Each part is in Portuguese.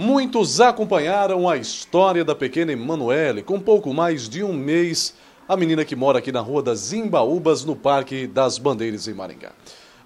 Muitos acompanharam a história da pequena Emanuele. Com pouco mais de um mês, a menina que mora aqui na rua das Imbaúbas, no Parque das Bandeiras, em Maringá.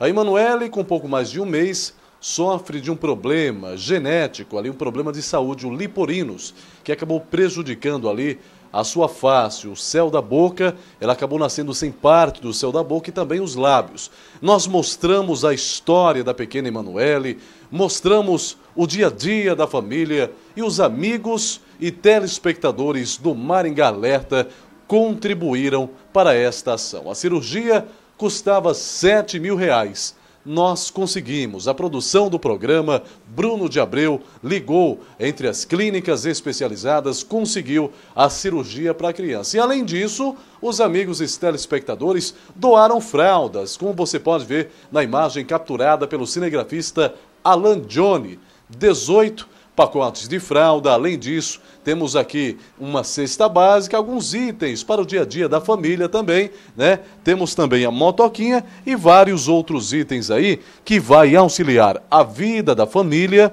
A Emanuele, com pouco mais de um mês, sofre de um problema genético, ali um problema de saúde, o liporinos, que acabou prejudicando ali a sua face, o céu da boca, ela acabou nascendo sem parte do céu da boca e também os lábios. Nós mostramos a história da pequena Emanuele, mostramos o dia a dia da família e os amigos e telespectadores do Maringá Alerta contribuíram para esta ação. A cirurgia custava 7 mil reais nós conseguimos. A produção do programa, Bruno de Abreu, ligou entre as clínicas especializadas, conseguiu a cirurgia para a criança. E além disso, os amigos e telespectadores doaram fraldas, como você pode ver na imagem capturada pelo cinegrafista Alan Johnny. 18 pacotes de fralda. Além disso, temos aqui uma cesta básica, alguns itens para o dia a dia da família também, né? Temos também a motoquinha e vários outros itens aí que vai auxiliar a vida da família,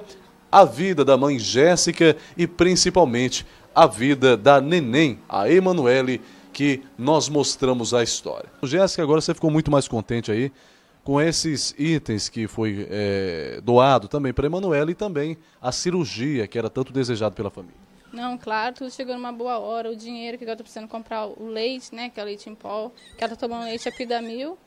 a vida da mãe Jéssica e principalmente a vida da neném, a Emanuele, que nós mostramos a história. Jéssica, agora você ficou muito mais contente aí com esses itens que foi é, doado também para Emanuela e também a cirurgia que era tanto desejado pela família. Não, claro, tudo chegou numa boa hora. O dinheiro que eu estou precisando comprar o leite, né, que é o leite em pó, que ela está tomando leite Epidamil.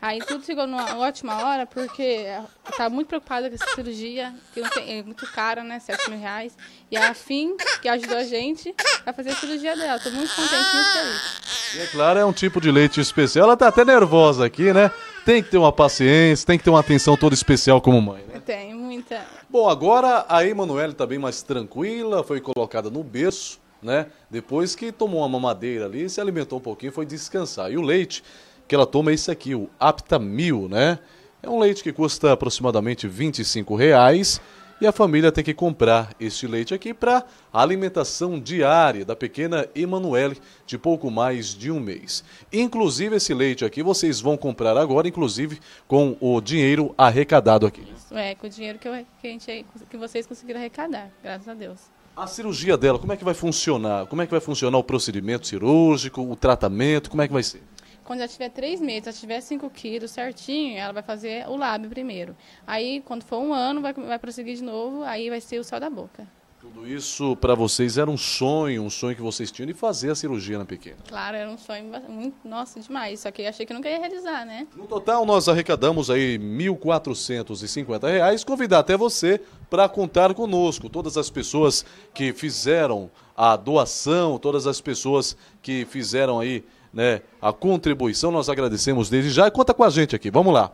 Aí tudo chegou numa ótima hora, porque estava muito preocupada com essa cirurgia, que tem, é muito cara, né? 7 mil reais. E a FIM, que ajudou a gente a fazer a cirurgia dela. Estou muito contente, muito feliz. E é claro, é um tipo de leite especial. Ela está até nervosa aqui, né? Tem que ter uma paciência, tem que ter uma atenção toda especial como mãe, né? Tem, muita. Bom, agora a Emanuele está bem mais tranquila, foi colocada no berço, né? Depois que tomou uma mamadeira ali, se alimentou um pouquinho, foi descansar. E o leite que ela toma é esse aqui, o Aptamil, né? É um leite que custa aproximadamente 25 reais e a família tem que comprar este leite aqui para a alimentação diária da pequena Emanuele, de pouco mais de um mês. Inclusive, esse leite aqui vocês vão comprar agora, inclusive com o dinheiro arrecadado aqui. Isso, é, com o dinheiro que, eu, que, a gente, que vocês conseguiram arrecadar, graças a Deus. A cirurgia dela, como é que vai funcionar? Como é que vai funcionar o procedimento cirúrgico, o tratamento, como é que vai ser? Quando já tiver três meses, já tiver 5 quilos certinho, ela vai fazer o lábio primeiro. Aí, quando for um ano, vai, vai prosseguir de novo, aí vai ser o céu da boca. Tudo isso para vocês era um sonho, um sonho que vocês tinham de fazer a cirurgia na pequena. Claro, era um sonho muito, nossa, demais. Só que achei que nunca ia realizar, né? No total, nós arrecadamos aí R$ 1.450. Convidar até você para contar conosco. Todas as pessoas que fizeram a doação, todas as pessoas que fizeram aí né, a contribuição, nós agradecemos desde já. Conta com a gente aqui, vamos lá.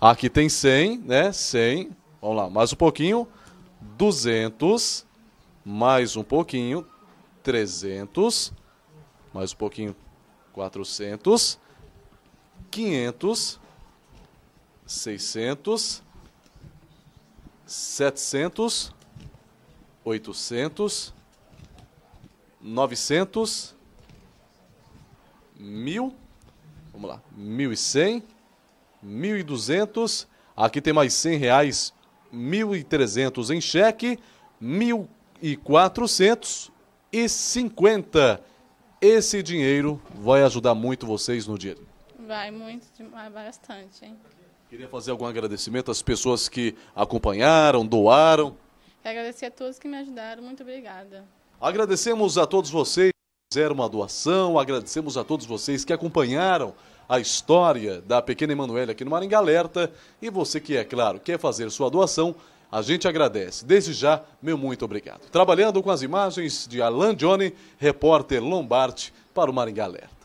Aqui tem 100, né? 100. Vamos lá, mais um pouquinho. 200, mais um pouquinho. 300, mais um pouquinho. 400, 500, 600, 700, 800, 900 mil, vamos lá, mil e cem, mil e duzentos, aqui tem mais cem reais, mil e trezentos em cheque, mil e quatrocentos e cinquenta. Esse dinheiro vai ajudar muito vocês no dia. Vai muito, vai bastante, hein? Queria fazer algum agradecimento às pessoas que acompanharam, doaram. Quero agradecer a todos que me ajudaram. Muito obrigada. Agradecemos a todos vocês fizeram uma doação. Agradecemos a todos vocês que acompanharam a história da pequena Emanuele aqui no Maringá Alerta. E você que, é claro, quer fazer sua doação, a gente agradece. Desde já, meu muito obrigado. Trabalhando com as imagens de Alan Johnny, repórter Lombardi para o Maringá Alerta.